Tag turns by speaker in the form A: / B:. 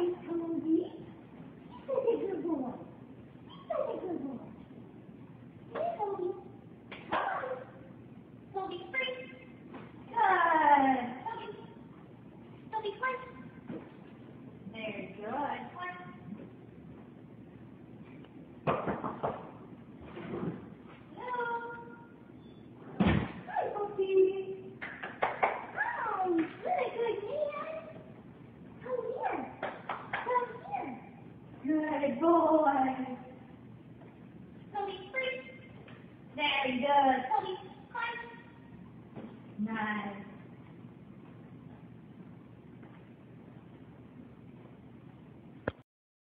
A: Why, Toby? A good boy. A good boy. Toby. Come on. Toby. Good. Toby. Toby. Very good. Hello. Hi, Oh, Hi. a good, good. Good boy. Toby, free. Very good. Toby, climb. Nice.